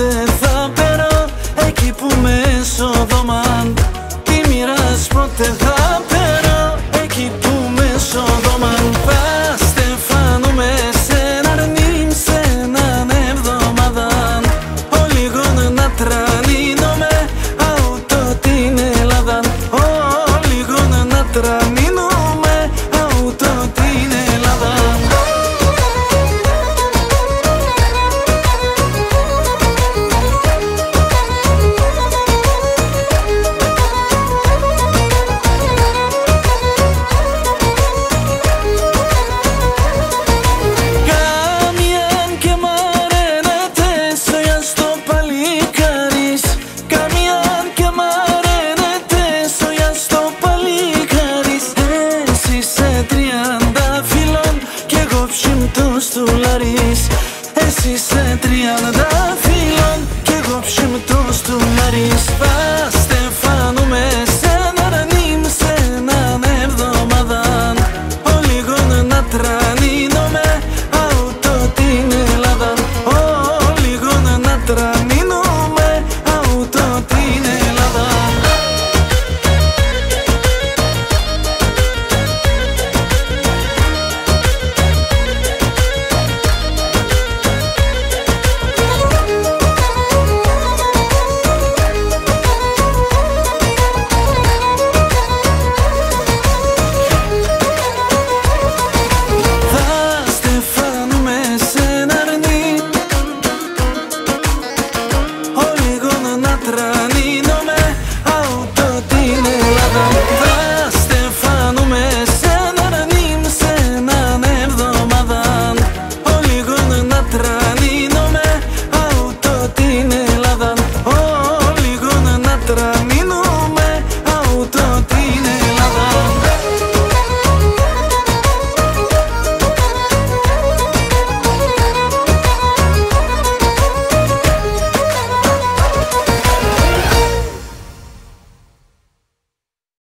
Πότε θα περώ εκεί που μέσω δωμάν Τι μοιράς θα περώ εκεί που μέσω δωμάν Πάστε φάνομαι σε έναν αρνήμ σε έναν εβδομαδάν Ο λίγον να τρανίνομαι αυτό την Ελλάδα. Ο λίγον να τρανίνομαι. yine